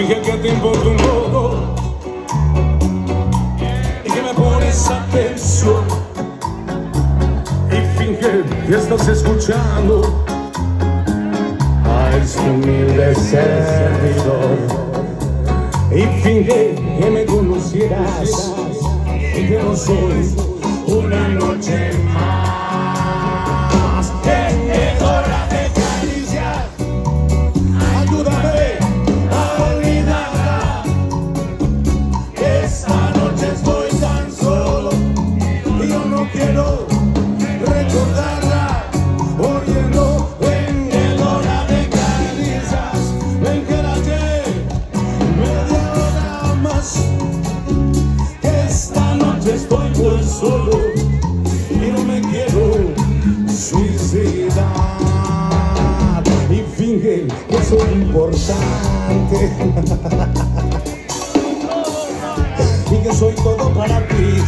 finge que te importa un poco y que me pones atención. Y finge que estás escuchando a este humilde servidor. Y finge que me conocieras y que no soy una noche Esta noche estoy muy solo y no me quiero suicidar. Y finge que soy importante. y que soy todo para ti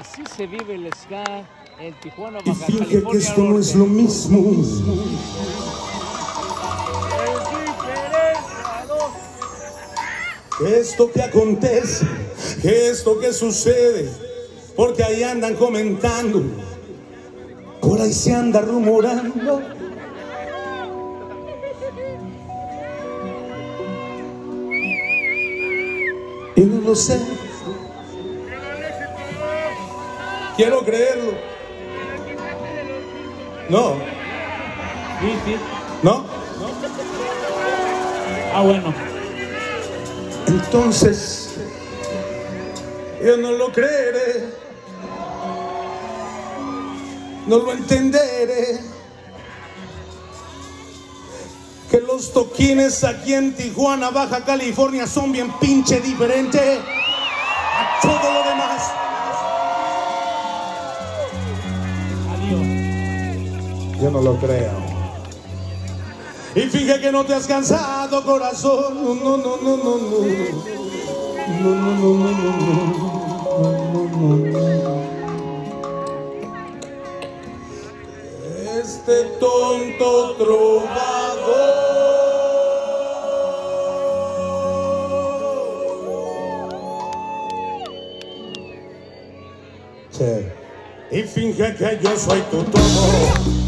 así se vive el ska en Tijuana, Y Baja que California esto no es lo mismo. Que esto que acontece, que esto que sucede, porque ahí andan comentando, por ahí se anda rumorando. Y no lo sé. Quiero creerlo. No, Sí, sí. no. Ah, bueno. Entonces, yo no lo creeré, no lo entenderé. Que los toquines aquí en Tijuana, Baja California, son bien pinche diferentes a todo lo demás. Yo no lo creo. Y finge que no te has cansado, corazón. No, no, no, no, no, no. No, no, no, no, no, no, no, no. Este tonto trovador. Sí. Y finge que yo soy tu todo